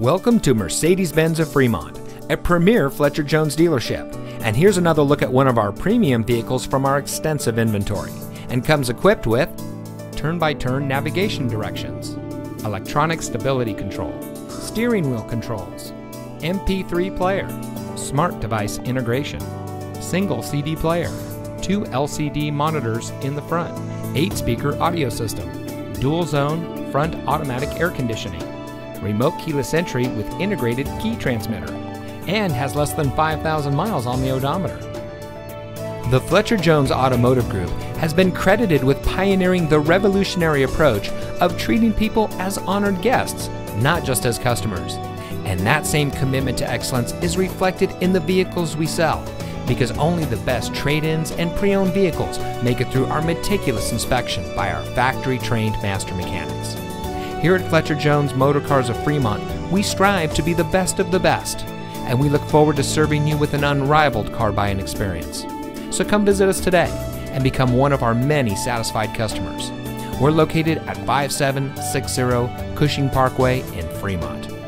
Welcome to Mercedes Benz of Fremont, a premier Fletcher Jones dealership. And here's another look at one of our premium vehicles from our extensive inventory. And comes equipped with turn by turn navigation directions, electronic stability control, steering wheel controls, MP3 player, smart device integration, single CD player, two LCD monitors in the front, 8 speaker audio system, dual zone front automatic air conditioning remote keyless entry with integrated key transmitter, and has less than 5,000 miles on the odometer. The Fletcher Jones Automotive Group has been credited with pioneering the revolutionary approach of treating people as honored guests, not just as customers. And that same commitment to excellence is reflected in the vehicles we sell, because only the best trade ins and pre owned vehicles make it through our meticulous inspection by our factory trained master mechanics. Here at Fletcher Jones Motor Cars of Fremont, we strive to be the best of the best, and we look forward to serving you with an unrivaled car buying experience. So come visit us today and become one of our many satisfied customers. We're located at 5760 Cushing Parkway in Fremont.